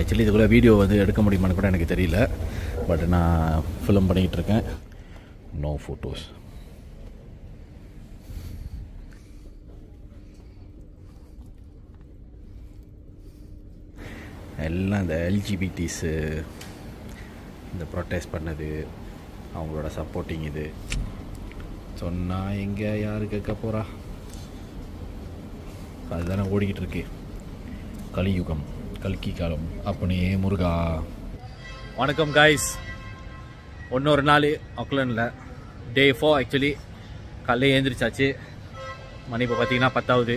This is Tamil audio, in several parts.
ஆக்சுவலி இதுக்குள்ளே வீடியோ வந்து எடுக்க முடியுமான்னு கூட எனக்கு தெரியல. பட் நான் ஃபிலிம் பண்ணிக்கிட்டு இருக்கேன். நோ ஃபோட்டோஸ் எல்லாம் இந்த எல்ஜிபிடிஸு இந்த ப்ரொட்டஸ்ட் பண்ணது அவங்களோட சப்போர்ட்டிங் இது. சொன்னால் எங்கே யார் கேட்க போகிறா அதுதானே ஓடிக்கிட்டு இருக்கு. கலியுகம். கல்கி காலம் அப்படியே முருகா. வணக்கம் காய்ஸ் ஒன்னொரு நாள் அக்லனில் டே ஃபோர் ஆக்சுவலி காலையில் ஏந்திரிச்சாச்சு மணி இப்போ பார்த்தீங்கன்னா பத்தாவது.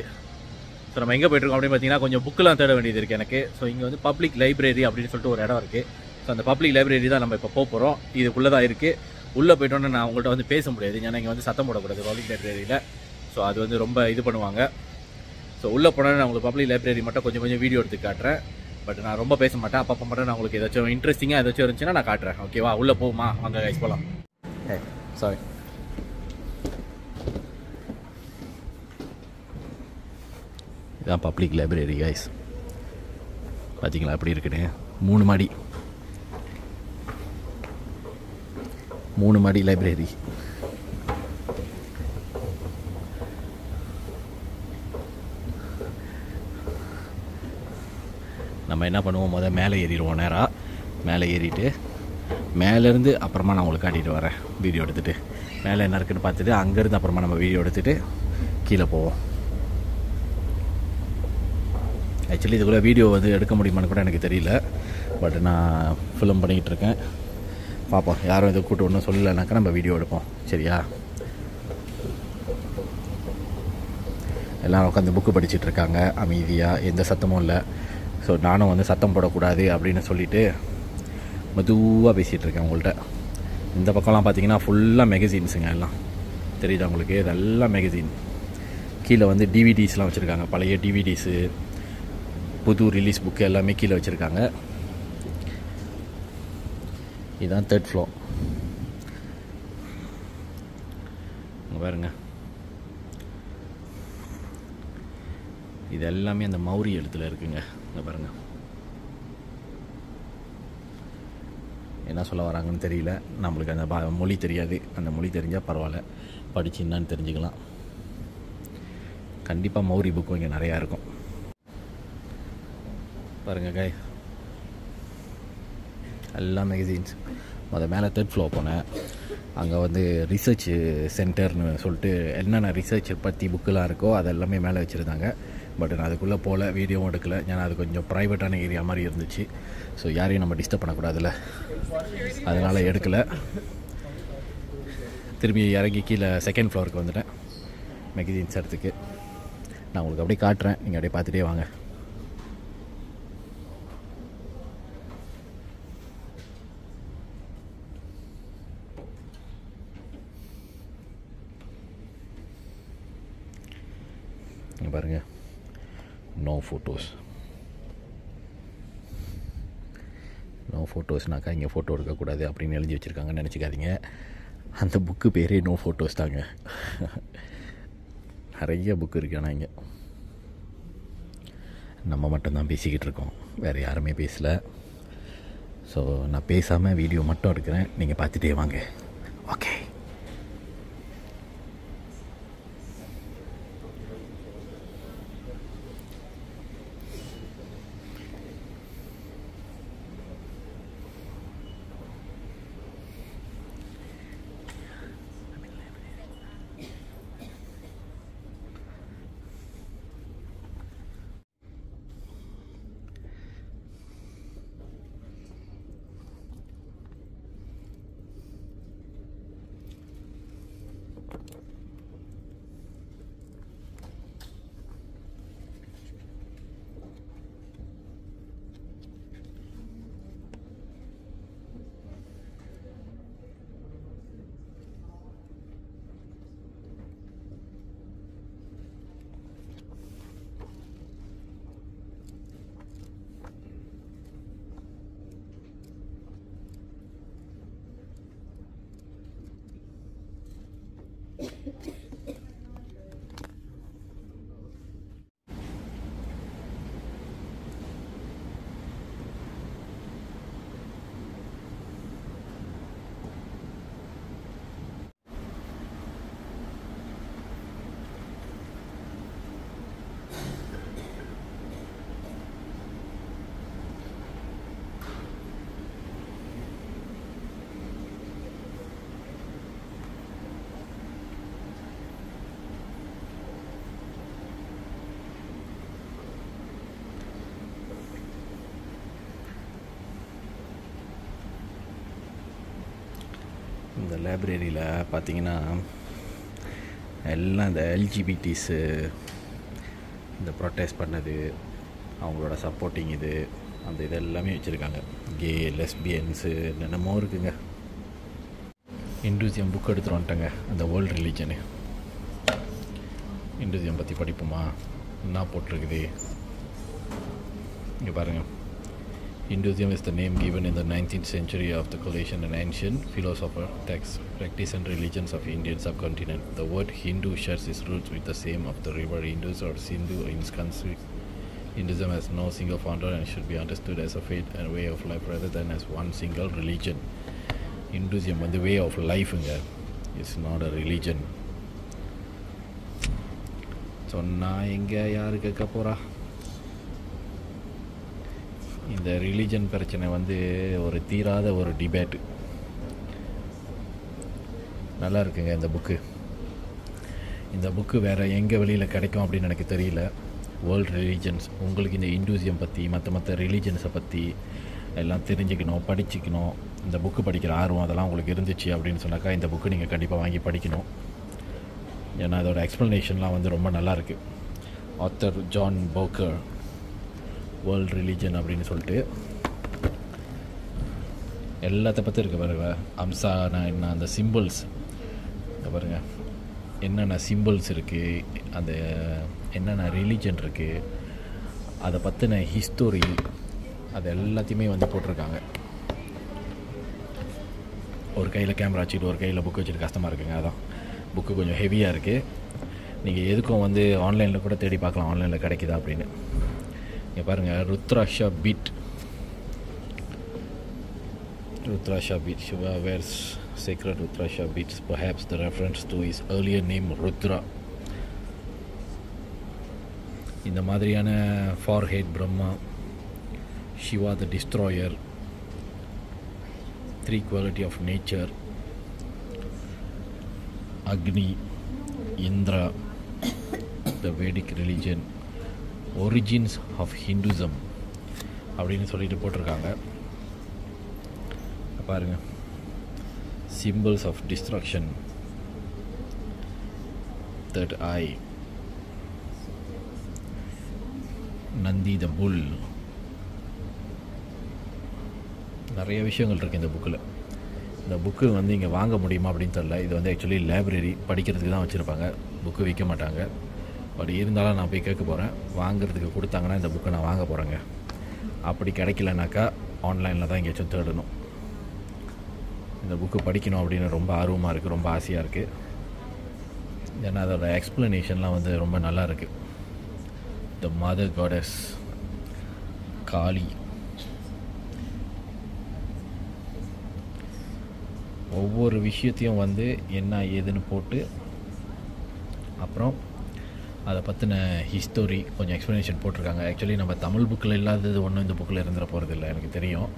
ஸோ நம்ம எங்கே போயிட்டுருக்கோம் அப்படின்னு பார்த்தீங்கன்னா கொஞ்சம் புக்கெலாம் தேட வேண்டியது இருக்குது எனக்கு. ஸோ இங்கே வந்து பப்ளிக் லைப்ரரி அப்படின்னு சொல்லிட்டு ஒரு இடம் இருக்குது ஸோ அந்த பப்ளிக் லைப்ரரி தான் நம்ம இப்போ போக போகிறோம் இதுக்குள்ளே தான் இருக்குது உள்ளே போயிட்டோன்னு நான் உங்கள்கிட்ட வந்து பேச முடியாது. ஏன்னா இங்கே வந்து சத்தம் போடக்கூடாது பப்ளிக் லைப்ரரியில் ஸோ அது வந்து ரொம்ப இது பண்ணுவாங்க. ஸோ உள்ளே போனால் நான் உங்களுக்கு பப்ளிக் லைப்ரரி மட்டும் கொஞ்சம் கொஞ்சம் வீடியோ எடுத்து காட்டுறேன். பட் நான் ரொம்ப பேச மாட்டேன். அப்பப்போ மட்டும் நான் உங்களுக்கு ஏதாச்சும் இன்ட்ரெஸ்டிங்காக ஏதாச்சும் இருந்துச்சுன்னா நான் காட்டுறேன். ஓகேவா உள்ளே போகுமா வாங்க கைஸ் போகலாம் ஏ சாரி இதான் பப்ளிக் லைப்ரரி கைஸ் பார்த்தீங்களா எப்படி இருக்குன்னு? மூணு மாடி. மூணு மாடி லைப்ரரி நம்ம என்ன பண்ணுவோம்? முதல் மேலே ஏறிடுவோம் நேராக மேலே ஏறிட்டு மேலேருந்து அப்புறமா நான் உங்களுக்கு காட்டிட்டு வரேன். வீடியோ எடுத்துகிட்டு மேலே என்ன இருக்குன்னு பார்த்துட்டு அங்கேருந்து அப்புறமா நம்ம வீடியோ எடுத்துகிட்டு கீழே போவோம். ஆக்சுவலி இதுக்குள்ளே வீடியோ வந்து எடுக்க முடியுமான்னு கூட எனக்கு தெரியல. பட் நான் ஃபிலிம் பண்ணிக்கிட்டு இருக்கேன். பார்ப்போம். யாரும் இதை கூட்டு ஒன்றும் சொல்லலைனாக்கா நம்ம வீடியோ எடுப்போம். சரியா? எல்லோரும் உட்காந்து புக்கு படிச்சுட்டு இருக்காங்க. அமைதியாக எந்த சத்தமும் இல்லை. ஸோ நானும் வந்து சத்தம் போடக்கூடாது அப்படின்னு சொல்லிட்டு மெதுவாக பேசிகிட்டு இருக்கேன் உங்கள்கிட்ட இந்த பக்கம்லாம் பார்த்தீங்கன்னா ஃபுல்லாக மெகசின்ஸுங்க எல்லாம். தெரியுதா உங்களுக்கு? இதெல்லாம் மெகசின் கீழே வந்து டிவிடிஸ்லாம் வச்சுருக்காங்க. பழைய டிவிடிஸு புது ரிலீஸ் புக்கு எல்லாமே கீழே வச்சுருக்காங்க. இதுதான் தேர்ட் ஃப்ளோர் பாருங்க. இது எல்லாமே அந்த மௌரி எழுத்தில் இருக்குங்க. இங்கே பாருங்க. என்ன சொல்ல வராங்கன்னு தெரியல. நம்மளுக்கு அந்த பா மொழி தெரியாது. அந்த மொழி தெரிஞ்சால் பரவாயில்ல. படித்து என்னான்னு தெரிஞ்சுக்கலாம். கண்டிப்பாக மௌரி புக்கும் இங்கே நிறையா இருக்கும். பாருங்கள் காய் எல்லாம் மேகசின்ஸ் முத மேலே தேர்ட் ஃப்ளோர் போனேன். அங்கே வந்து ரிசர்ச் சென்டர்னு சொல்லிட்டு என்னென்ன ரிசர்ச் பற்றி புக்கெலாம் இருக்கோ அது எல்லாமே மேலே வச்சுருந்தாங்க. பட் நான் அதுக்குள்ளே போகல வீடியோவும் எடுக்கல. ஏன்னா அது கொஞ்சம் ப்ரைவேட்டான ஏரியா மாதிரி இருந்துச்சு. ஸோ யாரையும் நம்ம டிஸ்டர்ப் பண்ணக்கூடாதுல்ல. அதனால் எடுக்கலை. திரும்பி இறங்கி கீழே செகண்ட் ஃப்ளோருக்கு வந்துட்டேன். மெகசின்ஸ் இடத்துக்கு நான் உங்களுக்கு அப்படியே காட்டுறேன். நீங்கள் அப்படியே பார்த்துட்டே வாங்க. பாருங்கள் நோ ஃபோட்டோஸ் நோ ஃபோட்டோஸ்னாக்கா இங்கே ஃபோட்டோ எடுக்கக்கூடாது அப்படின்னு எழுதி வச்சுருக்காங்கன்னு நினச்சிக்காதீங்க. அந்த புக்கு பேரே நோ ஃபோட்டோஸ் தாங்க. நிறைய புக்கு இருக்கு ஆனால் இங்கே. நம்ம மட்டும்தான் பேசிக்கிட்டு இருக்கோம். வேறு யாருமே பேசலை. ஸோ நான் பேசாமல் வீடியோ மட்டும் எடுக்கிறேன். நீங்கள் பார்த்துட்டே வாங்க. இந்த லைப்ரரியில் பார்த்தீங்கன்னா எல்லாம் இந்த எல்ஜிபிடிஸு இந்த ப்ரொட்டஸ்ட் பண்ணது அவங்களோட சப்போர்ட்டிங் இது அந்த இது எல்லாமே வச்சுருக்காங்க. கே லெஸ்பியன்ஸு என்னென்னமோ இருக்குங்க. இந்துசியம் புக் எடுத்துகிட்டு வந்துட்டேங்க அந்த வேர்ல்டு ரிலீஜனு இந்துசியம் பற்றி படிப்போமா? என்ன போட்டிருக்குது? இங்கே பாருங்கள் Hinduism is the name given in the 19th century of the collation and ancient philosopher, texts, practice and religions of Indian subcontinent. The word Hindu shares its roots with the same of the river Indus or Sindhu in Sanskrit. Hinduism has no single founder and should be understood as a faith and way of life rather than as one single religion. Hinduism வந்து way of லைஃபுங்க it's not a religion சொன்னால் எங்கே யாரு கேட்க போகிறா இந்த ரிலீஜன் பிரச்சனை வந்து ஒரு தீராத ஒரு டிபேட்டு நல்லா இருக்குங்க இந்த புக்கு இந்த புக்கு வேறு எங்கே வெளியில் கிடைக்கும் அப்படின்னு எனக்கு தெரியல. வேர்ல்டு ரிலீஜன்ஸ் உங்களுக்கு இந்த இண்டூசியம் பற்றி மற்ற மற்ற ரிலீஜன்ஸை பற்றி எல்லாம் தெரிஞ்சுக்கணும் படிச்சுக்கணும். இந்த புக்கு படிக்கிற ஆர்வம் அதெல்லாம் உங்களுக்கு இருந்துச்சு அப்படின்னு சொன்னாக்கா இந்த புக்கு நீங்கள் கண்டிப்பாக வாங்கி படிக்கணும். ஏன்னா அதோட எக்ஸ்ப்ளனேஷன்லாம் வந்து ரொம்ப நல்லாயிருக்கு author John Bowker world religion அப்படின்னு சொல்லிட்டு. எல்லாத்த பற்றி இருக்க பாருங்க. அம்சானா என்ன அந்த சிம்பிள்ஸ் பாருங்கள் என்னென்ன சிம்பிள்ஸ் இருக்குது அந்த என்னென்ன ரிலீஜன் இருக்குது அதை பற்றின ஹிஸ்டோரி அது எல்லாத்தையுமே வந்து போட்டிருக்காங்க. ஒரு கையில் கேமரா வச்சுக்கிட்டு ஒரு கையில் புக் வச்சுட்டு கஷ்டமாக இருக்குங்க அதான். புக்கு கொஞ்சம் ஹெவியாக இருக்குது நீங்கள் எதுக்கும் வந்து ஆன்லைனில் கூட தேடி பார்க்கலாம். ஆன்லைனில் கிடைக்குதா அப்படின்னு. இங்கே பாருங்கள் rudraksha bead rudraksha bead Shiva wears sacred rudraksha beads perhaps the reference to his earlier name Rudra. இந்த மாதிரியான forehead Brahma Shiva the destroyer three quality of nature Agni Indra the Vedic religion origins of Hinduism அப்படின்னு சொல்லிட்டு போட்டிருக்காங்க. பாருங்கள் சிம்பிள்ஸ் ஆஃப் டிஸ்ட்ரக்ஷன் தட் ஐ நந்தி த புல் நிறைய விஷயங்கள் இருக்குது இந்த புக்கில் இந்த புக்கு வந்து இங்கே வாங்க முடியுமா அப்படின்னு தெரில இது வந்து ஆக்சுவலி லைப்ரரி படிக்கிறதுக்கு தான் வச்சுருப்பாங்க. புக்கு விற்க மாட்டாங்க. பட் இருந்தாலும் நான் போய் கேட்க போகிறேன் வாங்குறதுக்கு கொடுத்தாங்கன்னா இந்த புக்கை நான் வாங்க போகிறேங்க அப்படி கிடைக்கலனாக்கா ஆன்லைனில் தான் எங்கேயாச்சும் தேடணும். இந்த புக்கு படிக்கணும் அப்படின்னு ரொம்ப ஆர்வமாக இருக்குது ரொம்ப ஆசையாக இருக்குது ஏன்னா அதோட எக்ஸ்ப்ளனேஷன்லாம் வந்து ரொம்ப நல்லா இருக்குது த மதர் காடஸ் காளி ஒவ்வொரு விஷயத்தையும் வந்து என்ன ஏதுன்னு போட்டு அப்புறம் அதை பற்றின ஹிஸ்டோரி கொஞ்சம் எக்ஸ்ப்ளனேஷன் போட்டிருக்காங்க. ஆக்சுவலி நம்ம தமிழ் புக்கில் இல்லாதது ஒன்றும் இந்த புக்கில் இருந்துட போகிறது இல்லை எனக்கு தெரியும்.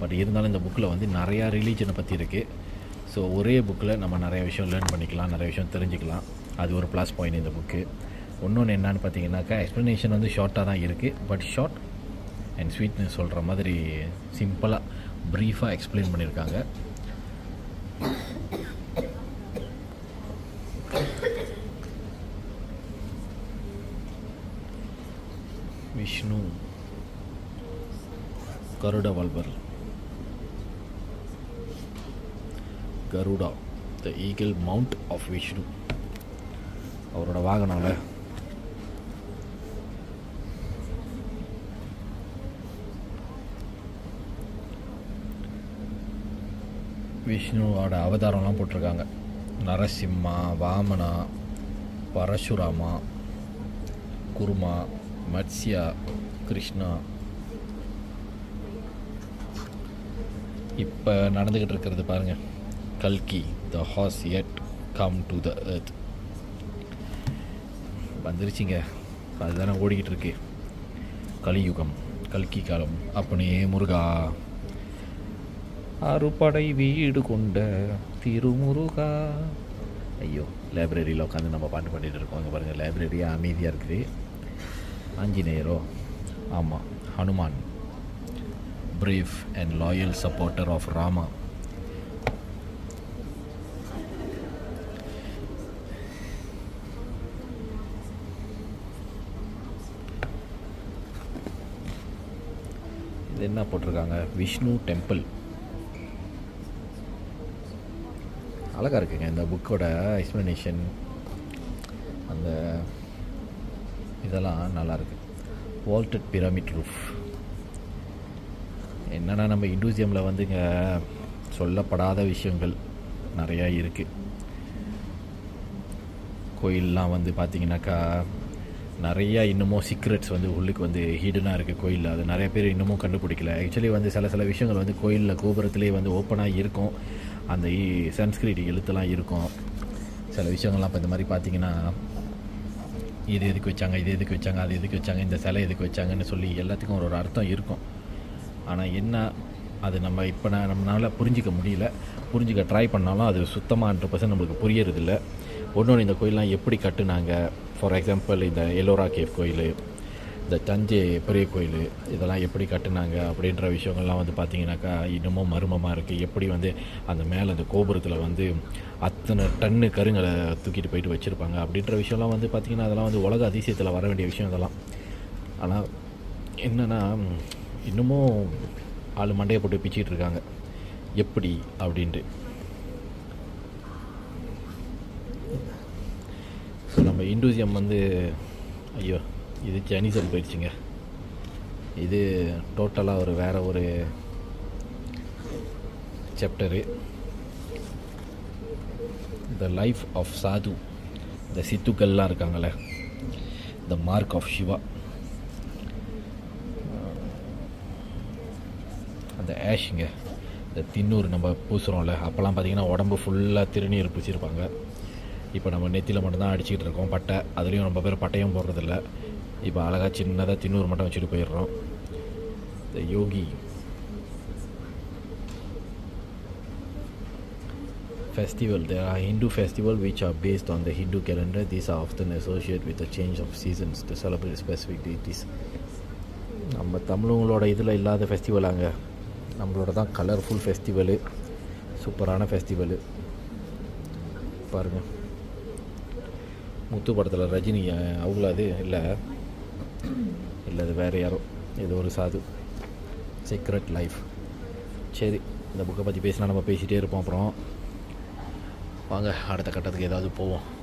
பட் இருந்தாலும் இந்த புக்கில் வந்து நிறையா ரிலீஜனை பற்றி இருக்குது ஸோ ஒரே புக்கில் நம்ம நிறைய விஷயம் லேர்ன் பண்ணிக்கலாம் நிறைய விஷயம் தெரிஞ்சுக்கலாம். அது ஒரு ப்ளஸ் பாயிண்ட் இந்த புக்கு இன்னொன்று என்னன்னு பார்த்தீங்கன்னாக்கா எக்ஸ்ப்ளனேஷன் வந்து ஷார்ட்டாக தான் இருக்குது பட் ஷார்ட் அண்ட் ஸ்வீட்னு சொல்கிற மாதிரி சிம்பிளாக ப்ரீஃபாக எக்ஸ்பிளைன் பண்ணியிருக்காங்க Vishnu Garuda வல்வர் Garuda the eagle mount of Vishnu அவரோட வாகனம்ல. விஷ்ணுவோட அவதாரம்லாம் போட்டிருக்காங்க. நரசிம்மா வாமனா பரசுராமா குருமா மத்ஸ்யா கிருஷ்ணா இப்போ நடந்துக்கிட்டு இருக்கிறது பாருங்கள் கல்கி the has yet come to the earth வந்துருச்சுங்க. அதுதானே ஓடிக்கிட்டு இருக்கு. கலியுகம் கல்கி காலம். அப்படியே முருகா. அறுபடை வீடு கொண்ட திருமுருகா. ஐயோ லைப்ரரியில் உட்காந்து நம்ம பாட்டு பாடிட்டு இருக்கோம். இங்கே பாருங்கள் லைப்ரரியாக அமைதியாக இருக்குது. ஆஞ்சநேயரோ? ஆமாம் Hanuman. Brave and loyal supporter of Rama இது என்ன போட்டிருக்காங்க? விஷ்ணு டெம்பிள் அழகாக இருக்குங்க இந்த புக்கோட எக்ஸ்ப்ளனேஷன் அந்த இதெல்லாம் நல்லாயிருக்கு. வால்டட் பிரமிட் ரூஃப் என்னென்னா நம்ம இண்டூசியமில் வந்துங்க சொல்லப்படாத விஷயங்கள் நிறையா இருக்குது கோயிலெலாம் வந்து பார்த்திங்கனாக்கா நிறையா இன்னமும் சீக்ரெட்ஸ் வந்து உள்ளுக்கு வந்து ஹீடனாக இருக்குது கோயிலில். அது நிறைய பேர் இன்னமும் கண்டுபிடிக்கல. ஆக்சுவலி வந்து சில சில விஷயங்கள் வந்து கோயிலில் கோபுரத்துலேயே வந்து ஓப்பனாக இருக்கும். அந்த சன்ஸ்கிரிட் எழுத்துலாம் இருக்கும். சில விஷயங்கள்லாம் இப்போ இந்த மாதிரி பார்த்திங்கன்னா இது எதுக்கு வச்சாங்க இது எதுக்கு வச்சாங்க அது எதுக்கு வச்சாங்க இந்த சிலை எதுக்கு வச்சாங்கன்னு சொல்லி எல்லாத்துக்கும் ஒரு ஒரு அர்த்தம் இருக்கும். ஆனால் என்ன அது நம்ம இப்போ நான் நம்மளால் புரிஞ்சிக்க முடியல. புரிஞ்சிக்க ட்ரை பண்ணாலும் அது சுத்தமாக ஹண்ட்ரட் பர்சன்ட் நம்மளுக்கு புரியறதில்ல. ஒன்று இந்த கோயிலெலாம் எப்படி கட்டுனாங்க? ஃபார் எக்ஸாம்பிள் இந்த எல்லோரா கேவ் கோயில் இந்த தஞ்சை பெரிய கோயில் இதெல்லாம் எப்படி கட்டினாங்க அப்படின்ற விஷயங்கள்லாம் வந்து பார்த்திங்கனாக்கா இன்னமும் மர்மமாக இருக்குது எப்படி வந்து அந்த மேலே அந்த கோபுரத்தில் வந்து அத்தனை டன்னு கருங்களை தூக்கிட்டு போயிட்டு வச்சுருப்பாங்க அப்படின்ற விஷயம்லாம் வந்து பார்த்திங்கன்னா அதெல்லாம் வந்து உலக அதிசயத்தில் வர வேண்டிய விஷயம் இதெல்லாம். ஆனால் என்னென்னா இன்னமும் ஆள் மண்டையை போட்டு பிச்சிட்டு இருக்காங்க. எப்படி அப்படின்ட்டு. ஸோ நம்ம இண்டூசியம் வந்து ஐயோ இது சைனீஸில் போயிடுச்சுங்க. இது டோட்டலாக ஒரு வேறு ஒரு சாப்டரு த லைஃப் ஆஃப் சாது இந்த சித்துக்கள்லாம் இருக்காங்களே த மார்க் ஆஃப் சிவா அந்த ஆஷுங்க இந்த தின்னூர் நம்ம பூசுகிறோம்ல அப்போல்லாம் பார்த்தீங்கன்னா உடம்பு ஃபுல்லாக திருநீர் பூசியிருப்பாங்க. இப்போ நம்ம நெத்தியில் மட்டும்தான் அடிச்சுக்கிட்டு இருக்கோம் பட்டை. அதுலேயும் ரொம்ப பேர் பட்டையும் போடுறதில்ல. இப்போ அழகாக சின்னதாக தின்னூர் மட்டும் வச்சுட்டு போயிடுறோம் இந்த யோகி festival there are hindu festival which are based on the hindu calendar these are often associated with the change of seasons to celebrate specific deities நம்ம தமிழுங்களோட இதில் இல்லாத ஃபெஸ்டிவலாங்க நம்மளோட தான் கலர்ஃபுல் ஃபெஸ்டிவலு சூப்பரான ஃபெஸ்டிவலு பாருங்கள் முத்து படத்தில் ரஜினி அஹ், அவங்களா அது இல்லை இல்லை அது வேறு யாரோ. ஏதோ ஒரு சாது. சீக்ரெட் லைஃப் சரி இந்த புக்கை பற்றி பேசினா நம்ம பேசிகிட்டே இருப்போம் அப்புறம். வாங்க அடுத்த கட்டத்துக்கு ஏதாவது போவோம்.